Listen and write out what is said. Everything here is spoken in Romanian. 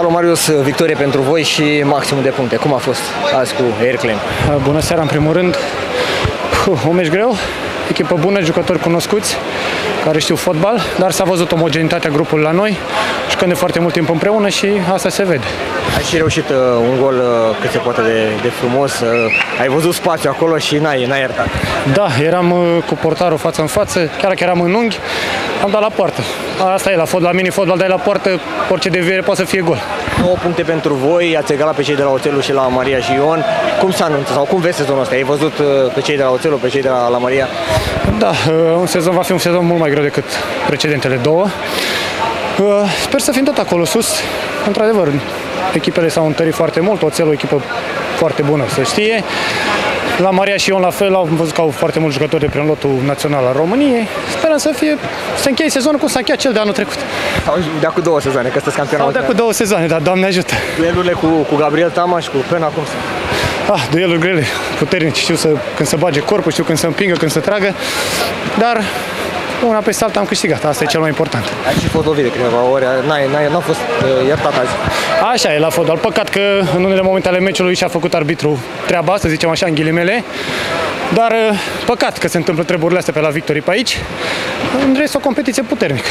Marius, victorie pentru voi și maximul de puncte. Cum a fost azi cu Airclaim? Bună seara, în primul rând. Puh, Un meci greu, echipă bună, jucători cunoscuți, care știu fotbal, dar s-a văzut omogenitatea grupului la noi, jucând de foarte mult timp împreună și asta se vede. Ai și reușit uh, un gol uh, cât se poate de, de frumos. Uh, ai văzut spațiu acolo și n-ai, n-ai iertat. Da, eram uh, cu portarul față în față, chiar dacă eram în unghi, am dat la poartă. Asta e la, fot, la mini-fotbal, dai la poartă, orice deviere poate să fie gol. 9 puncte pentru voi, ați egalat pe cei de la Oțelul și la Maria și Ion. Cum se anunță sau cum vezi sezonul ăsta? Ai văzut uh, pe cei de la Oțelul, pe cei de la, la Maria? Da, uh, un sezon va fi un sezon mult mai greu decât precedentele două. Uh, Sper să fim tot acolo sus. Într-adevăr, echipele s-au întărit foarte mult, Oțelul o echipă foarte bună, să știe. La Maria și Șion la fel, am văzut că au foarte mulți jucători de prin lotul național al României. Sperăm să fie, să încheie sezonul cum s-a încheiat cel de anul trecut. Sau de cu două sezoane, că sunteți Au campionat. de cu două sezoane, dar Doamne ajută. Duelurile cu, cu Gabriel Tamaș și cu Pena, cum sunt? Ah, dueluri grele, puternici, știu să, când să bage corpul, știu când să împingă, când să tragă, dar una peste alta am câștigat, asta e cel mai important. Ai și fost lovit de câteva ori, n-ai, n-ai, n-a fost uh, iertat azi. Așa e la fotbal. Păcat că în unele momente ale meciului și-a făcut arbitru treaba, să zicem așa, în ghilimele. Dar uh, păcat că se întâmplă treburile astea pe la Victorii pe aici. În rest, o competiție puternică.